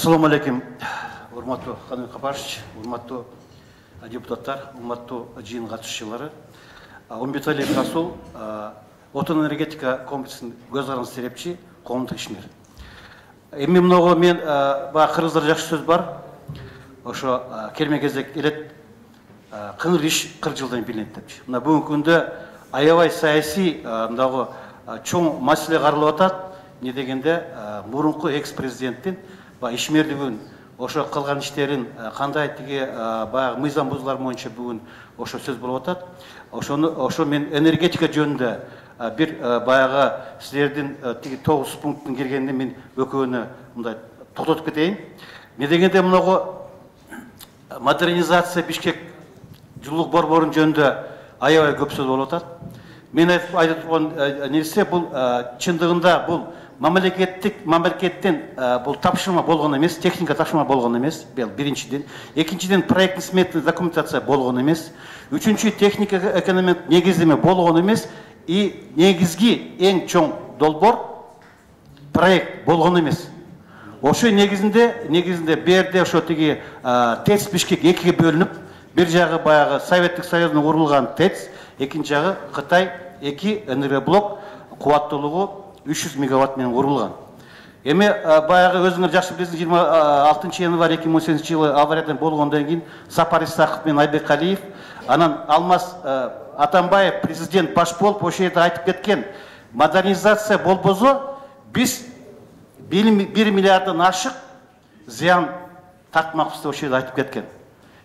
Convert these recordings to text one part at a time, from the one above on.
Ассаламу алейкум, урматтуу Каныбек Капашевич, урматтуу депутаттар, урматтуу жыйын катышуучулары. Умбеталиев Расул, отун энергетика комплексин көз каранды серепчи, коомдук ишмер. Эми мыного мен баягы кыргыздар жакшы сөз бар. Ошо келме кезек элет кыңыр иш 40 жылдан билинет депчи. Мына бүгүнкү күндө аябай саясий мындагы чоң маселе каралып атат. Не дегенде мурунку экс президенттин ишмерлигин ошо кылган иштерин кандай тиги баягы мыйзам бузуулар боюнча бүгүн ошо сөз болуп атат. Ошону ошо мен энергетика жөнүндө бир баягы силердин тиги тогуз пункттун киргенине мен экөөнү мындай токтотуп кетейин. Эмне дегенде мынагу модернизация бишкек жылуулук борбору жөнүндө аябай көп сөз болуп атат. Мен айтып турган нерсе бул чындыгында бул мамлекеттик мамлекеттен бул тапшырма болгон эмес техника тапшырма болгон эмес биринчиден экинчиден проектный сметный документация болгон эмес үчүнчү техника экономик негиздеме болгон эмес и негизги эң чоң долбоор проект болгон эмес ошо негизинде негизинде берде ошо тиги тэц бишкек экиге бөлүнүп бир жагы баягы советтик союздун курулган тэц экинчи жагы кытай эки энергоблок кубаттуулугу үч жүз мегаватт менен курулган эми баягы өзүңөр жакшы билесиңер жыйырма алтынчы январь эки миң он сегизинчи жылы авариядан болгондон кийин сапар исаков менен айбек калиев анан алмаз атамбаев президент баш болуп ошол жерде айтып кеткен модернизация болбосо биз бир миллиарддан ашык зыян тартмакпыз деп ошол жерде айтып кеткен.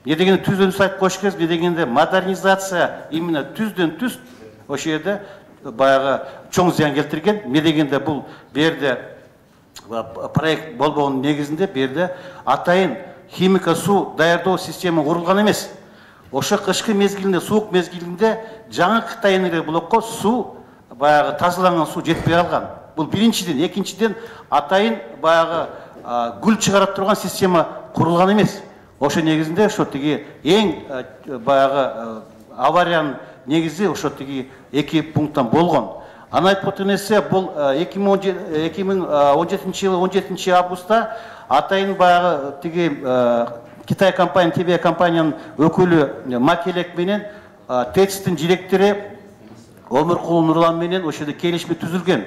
Эмне дегенде түздөн түз айтып коюш керек эмне дегенде модернизация именно түздөн түз ошол жерде баягы чоң зыян келтирген эмне дегенде бул берде проект болбогонун негизинде берде атайын химика суу даярдоо система курулган эмес ошо кышкы мезгилинде суук мезгилинде жаңы кытай энергоблокко суу баягы тазаланган суу жетпей калган бул биринчиден экинчиден атайын баягы гүл чыгара турган система курулган эмес ошо негизинде ошо тиги эң баягы авариянын негизи ошо тиги эки пункттан болгон. Анан айтып отурган нерсе бул эки миң он жетинчи жылы он жетинчи августта атайын баягы тиги китай компания тб компаниянын өкүлү макелек менен тэцтин директору омуркулов нурлан менен ошол жерде келишим түзүлгөн.